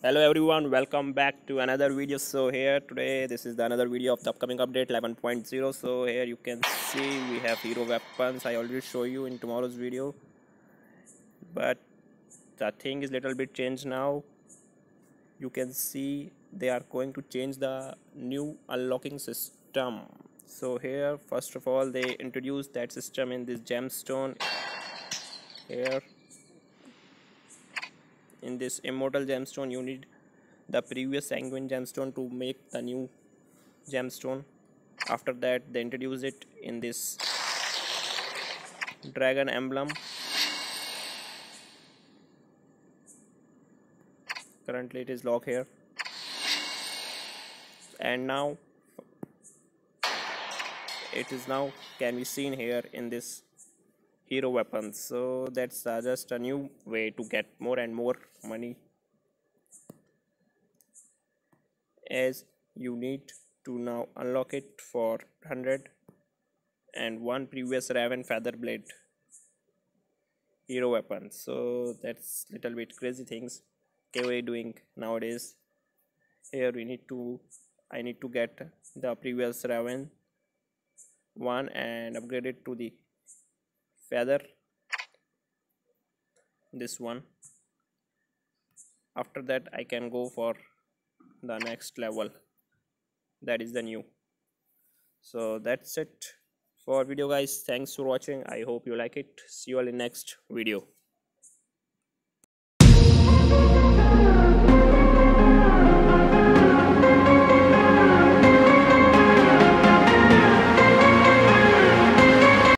hello everyone welcome back to another video. So here today this is the another video of the upcoming update 11.0 so here you can see we have hero weapons. I already show you in tomorrow's video. But the thing is little bit changed now. You can see they are going to change the new unlocking system. So here first of all they introduced that system in this gemstone. Here in this immortal gemstone you need the previous sanguine gemstone to make the new gemstone. After that they introduce it in this dragon emblem. Currently it is locked here. And now it is now can be seen here in this hero weapons. So that's uh, just a new way to get more and more money. As you need to now unlock it for 100 and one previous raven feather blade hero weapon so that's little bit crazy things KOA doing nowadays. Here we need to I need to get the previous raven one and upgrade it to the feather. This one. After that I can go for the next level. That is the new. So that's it for video guys. Thanks for watching. I hope you like it. See you all in next video